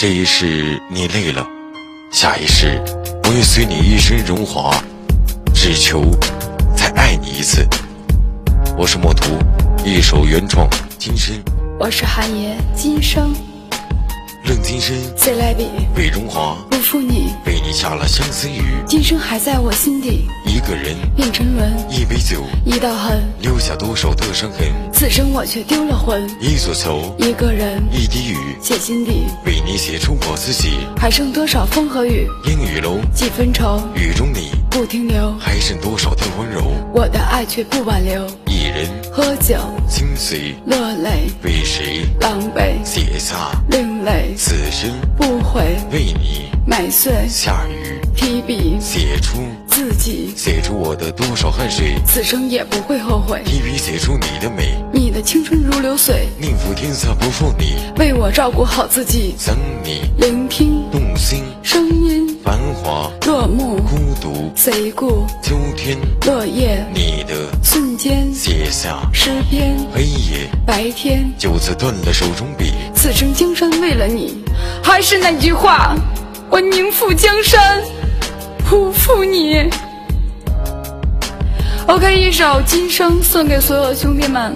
这一世你累了，下一世我愿随你一生荣华，只求再爱你一次。我是墨图，一首原创《今生》。我是韩爷，今生。论今生，谁来比？为荣华，不负你。为你下了相思雨，今生还在我心底。一个人，变沉沦，一杯酒，一道痕，留下多少的伤痕。此生我却丢了魂。一所求，一个人，一滴雨，写心底，为你写出我自己。还剩多少风和雨？烟雨楼，几分愁，雨中你不停留。还剩多少的温柔？我的爱却不挽留。一人。喝酒，心碎，落泪，为谁？狼狈？写下另类，此生。不悔。为你。买醉，下雨，提笔，写出。自己，写出我的多少汗水。此生也不会后悔。提笔。写出你的美，你的青春如流水，宁负天下不负你。为我照顾好自己，想你，聆听。动心，华，落幕，孤独，随故，秋天，落叶，你的。瞬间，写下。诗篇，黑夜，白天，就此断了手中笔。此生江山为了你，还是那句话，我宁负江山，不负你。OK，一首《今生》送给所有的兄弟们。